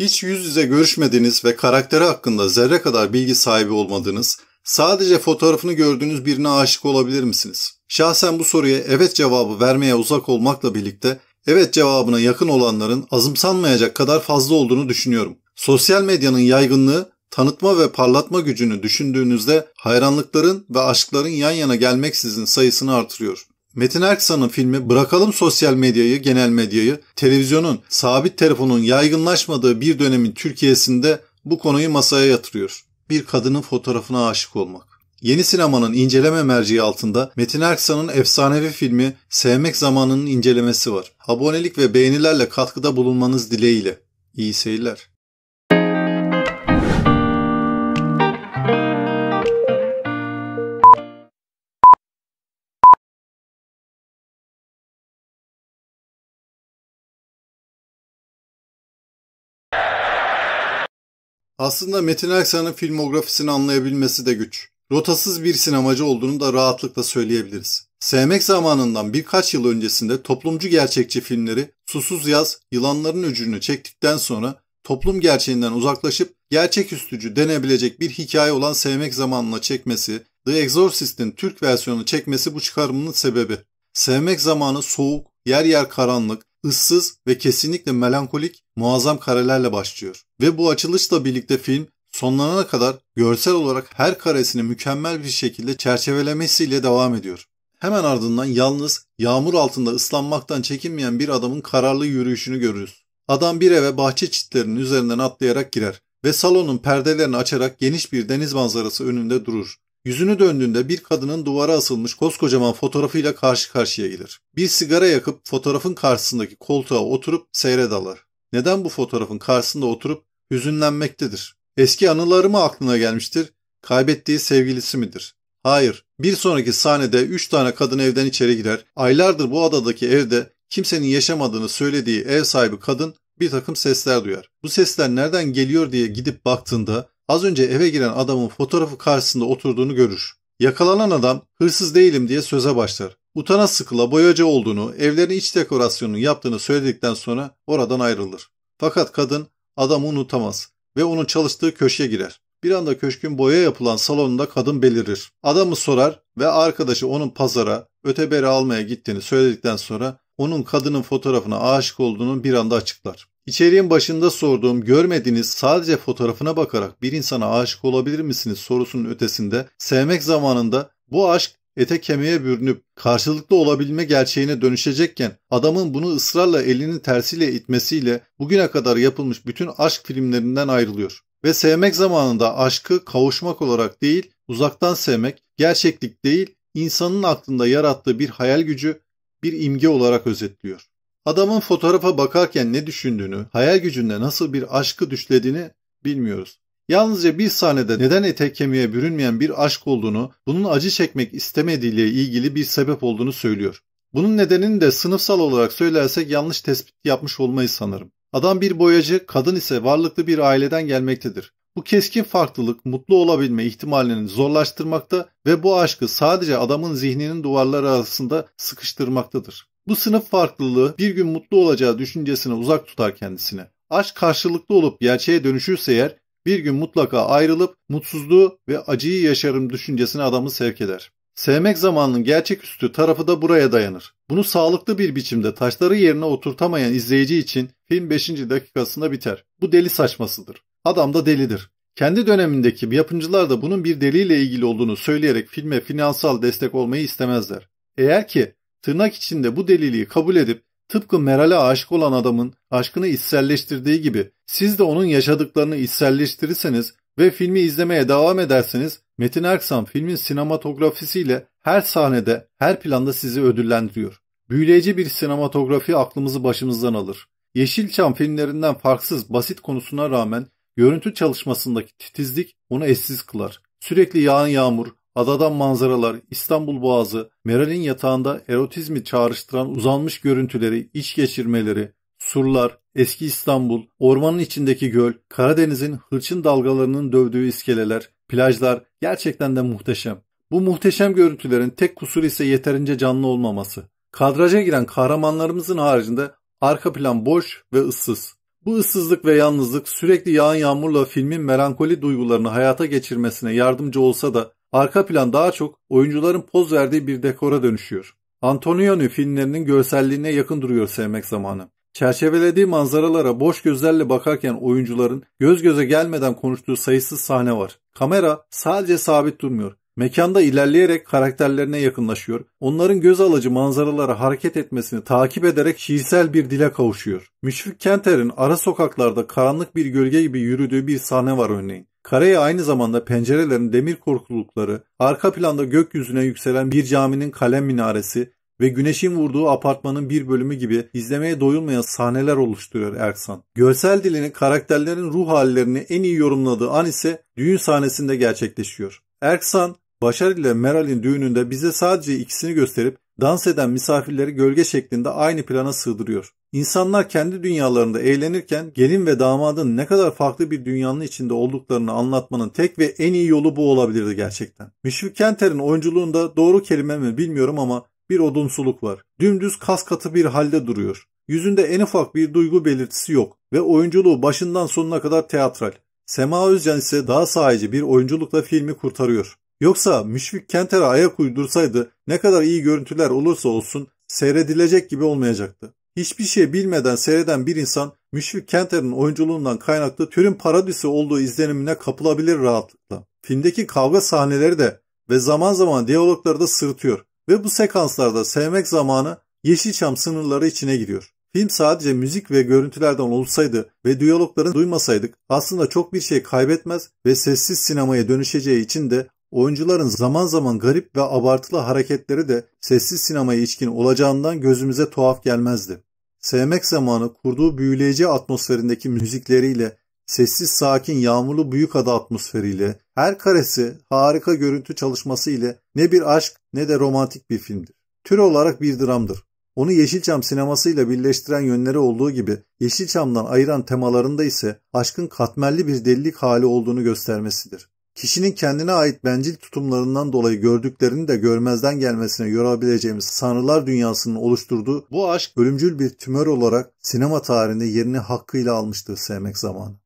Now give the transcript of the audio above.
Hiç yüz yüze görüşmediğiniz ve karakteri hakkında zerre kadar bilgi sahibi olmadığınız, sadece fotoğrafını gördüğünüz birine aşık olabilir misiniz? Şahsen bu soruya evet cevabı vermeye uzak olmakla birlikte evet cevabına yakın olanların azımsanmayacak kadar fazla olduğunu düşünüyorum. Sosyal medyanın yaygınlığı tanıtma ve parlatma gücünü düşündüğünüzde hayranlıkların ve aşkların yan yana gelmeksizin sayısını artırıyor. Metin Erksan'ın filmi Bırakalım Sosyal Medyayı, Genel Medyayı, televizyonun, sabit telefonun yaygınlaşmadığı bir dönemin Türkiye'sinde bu konuyu masaya yatırıyor. Bir kadının fotoğrafına aşık olmak. Yeni sinemanın inceleme merceği altında Metin Erksan'ın efsanevi filmi Sevmek Zamanı'nın incelemesi var. Abonelik ve beğenilerle katkıda bulunmanız dileğiyle. İyi seyirler. Aslında Metin Erksan'ın filmografisini anlayabilmesi de güç. Rotasız bir sinemacı olduğunu da rahatlıkla söyleyebiliriz. Sevmek zamanından birkaç yıl öncesinde toplumcu gerçekçi filmleri Susuz Yaz, Yılanların Öcünü çektikten sonra toplum gerçeğinden uzaklaşıp gerçeküstücü denebilecek bir hikaye olan Sevmek Zamanı'na çekmesi, The Exorcist'in Türk versiyonu çekmesi bu çıkarımının sebebi. Sevmek Zamanı soğuk, yer yer karanlık, ıssız ve kesinlikle melankolik muazzam karelerle başlıyor. Ve bu açılışla birlikte film sonlanana kadar görsel olarak her karesini mükemmel bir şekilde çerçevelemesiyle devam ediyor. Hemen ardından yalnız yağmur altında ıslanmaktan çekinmeyen bir adamın kararlı yürüyüşünü görürüz. Adam bir eve bahçe çitlerinin üzerinden atlayarak girer ve salonun perdelerini açarak geniş bir deniz manzarası önünde durur. Yüzünü döndüğünde bir kadının duvara asılmış koskocaman fotoğrafıyla karşı karşıya gelir. Bir sigara yakıp fotoğrafın karşısındaki koltuğa oturup seyrederler. Neden bu fotoğrafın karşısında oturup hüzünlenmektedir? Eski anıları mı aklına gelmiştir? Kaybettiği sevgilisi midir? Hayır. Bir sonraki sahnede üç tane kadın evden içeri girer. Aylardır bu adadaki evde kimsenin yaşamadığını söylediği ev sahibi kadın bir takım sesler duyar. Bu sesler nereden geliyor diye gidip baktığında az önce eve giren adamın fotoğrafı karşısında oturduğunu görür. Yakalanan adam hırsız değilim diye söze başlar. Utana sıkıla boyacı olduğunu, evlerin iç dekorasyonunu yaptığını söyledikten sonra oradan ayrılır. Fakat kadın adamı unutamaz ve onun çalıştığı köşeye girer. Bir anda köşkün boya yapılan salonunda kadın belirir. Adamı sorar ve arkadaşı onun pazara öteberi almaya gittiğini söyledikten sonra onun kadının fotoğrafına aşık olduğunu bir anda açıklar. İçeriğin başında sorduğum görmediğiniz sadece fotoğrafına bakarak bir insana aşık olabilir misiniz sorusunun ötesinde sevmek zamanında bu aşk ete kemiğe bürünüp karşılıklı olabilme gerçeğine dönüşecekken adamın bunu ısrarla elinin tersiyle itmesiyle bugüne kadar yapılmış bütün aşk filmlerinden ayrılıyor. Ve sevmek zamanında aşkı kavuşmak olarak değil, uzaktan sevmek, gerçeklik değil, insanın aklında yarattığı bir hayal gücü, bir imge olarak özetliyor. Adamın fotoğrafa bakarken ne düşündüğünü, hayal gücünde nasıl bir aşkı düşlediğini bilmiyoruz. Yalnızca bir sahnede neden etek kemiğe bürünmeyen bir aşk olduğunu, bunun acı çekmek istemediğiyle ilgili bir sebep olduğunu söylüyor. Bunun nedenini de sınıfsal olarak söylersek yanlış tespit yapmış olmayız sanırım. Adam bir boyacı, kadın ise varlıklı bir aileden gelmektedir. Bu keskin farklılık mutlu olabilme ihtimalini zorlaştırmakta ve bu aşkı sadece adamın zihninin duvarları arasında sıkıştırmaktadır. Bu sınıf farklılığı bir gün mutlu olacağı düşüncesine uzak tutar kendisine. Aşk karşılıklı olup gerçeğe dönüşürse eğer bir gün mutlaka ayrılıp mutsuzluğu ve acıyı yaşarım düşüncesine adamı sevk eder. Sevmek zamanının gerçeküstü tarafı da buraya dayanır. Bunu sağlıklı bir biçimde taşları yerine oturtamayan izleyici için film 5. dakikasında biter. Bu deli saçmasıdır. Adam da delidir. Kendi dönemindeki yapımcılar da bunun bir deliyle ilgili olduğunu söyleyerek filme finansal destek olmayı istemezler. Eğer ki tırnak içinde bu deliliği kabul edip tıpkı Meral'e aşık olan adamın aşkını içselleştirdiği gibi siz de onun yaşadıklarını içselleştirirseniz ve filmi izlemeye devam ederseniz Metin Erksan filmin sinematografisiyle her sahnede, her planda sizi ödüllendiriyor. Büyüleyici bir sinematografi aklımızı başımızdan alır. Yeşilçam filmlerinden farksız basit konusuna rağmen görüntü çalışmasındaki titizlik onu eşsiz kılar. Sürekli yağan yağmur, adadan manzaralar, İstanbul Boğazı, Meral'in yatağında erotizmi çağrıştıran uzanmış görüntüleri, iç geçirmeleri, surlar, eski İstanbul, ormanın içindeki göl, Karadeniz'in hırçın dalgalarının dövdüğü iskeleler, plajlar gerçekten de muhteşem. Bu muhteşem görüntülerin tek kusuru ise yeterince canlı olmaması. Kadraja giren kahramanlarımızın haricinde arka plan boş ve ıssız. Bu ıssızlık ve yalnızlık sürekli yağan yağmurla filmin melankoli duygularını hayata geçirmesine yardımcı olsa da arka plan daha çok oyuncuların poz verdiği bir dekora dönüşüyor. Antonioni filmlerinin görselliğine yakın duruyor sevmek zamanı. Çerçevelediği manzaralara boş gözlerle bakarken oyuncuların göz göze gelmeden konuştuğu sayısız sahne var. Kamera sadece sabit durmuyor. Mekanda ilerleyerek karakterlerine yakınlaşıyor. Onların göz alıcı manzaralara hareket etmesini takip ederek şiirsel bir dile kavuşuyor. Müşfik Kenter'in ara sokaklarda karanlık bir gölge gibi yürüdüğü bir sahne var örneğin. Kareye aynı zamanda pencerelerin demir korkulukları, arka planda gökyüzüne yükselen bir caminin kalem minaresi ve güneşin vurduğu apartmanın bir bölümü gibi izlemeye doyulmayan sahneler oluşturuyor Erksan. Görsel dilini karakterlerin ruh hallerini en iyi yorumladığı an ise düğün sahnesinde gerçekleşiyor. Erksan, Başar ile Meral'in düğününde bize sadece ikisini gösterip dans eden misafirleri gölge şeklinde aynı plana sığdırıyor. İnsanlar kendi dünyalarında eğlenirken gelin ve damadın ne kadar farklı bir dünyanın içinde olduklarını anlatmanın tek ve en iyi yolu bu olabilirdi gerçekten. Müşfik Kenter'in oyunculuğunda doğru kelime mi bilmiyorum ama bir odunsuluk var. Dümdüz kas katı bir halde duruyor. Yüzünde en ufak bir duygu belirtisi yok ve oyunculuğu başından sonuna kadar teatral. Sema Özcan ise daha sahici bir oyunculukla filmi kurtarıyor. Yoksa Müşfik Kenter'e ayak uydursaydı ne kadar iyi görüntüler olursa olsun seyredilecek gibi olmayacaktı. Hiçbir şey bilmeden seyreden bir insan Müşfik Kenter'in oyunculuğundan kaynaklı türün paradisi olduğu izlenimine kapılabilir rahatlıkla. Filmdeki kavga sahneleri de ve zaman zaman diyalogları da sırıtıyor ve bu sekanslarda sevmek zamanı Yeşilçam sınırları içine giriyor. Film sadece müzik ve görüntülerden olsaydı ve diyalogları duymasaydık aslında çok bir şey kaybetmez ve sessiz sinemaya dönüşeceği için de oyuncuların zaman zaman garip ve abartılı hareketleri de sessiz sinemaya içkin olacağından gözümüze tuhaf gelmezdi. Sevmek zamanı kurduğu büyüleyici atmosferindeki müzikleriyle, sessiz sakin yağmurlu büyük ada atmosferiyle, her karesi harika görüntü çalışması ile ne bir aşk ne de romantik bir filmdir. Tür olarak bir dramdır. Onu Yeşilçam sinemasıyla birleştiren yönleri olduğu gibi Yeşilçam'dan ayıran temalarında ise aşkın katmerli bir delilik hali olduğunu göstermesidir. Kişinin kendine ait bencil tutumlarından dolayı gördüklerini de görmezden gelmesine yorabileceğimiz sanrılar dünyasının oluşturduğu bu aşk ölümcül bir tümör olarak sinema tarihinde yerini hakkıyla almıştır sevmek zamanı.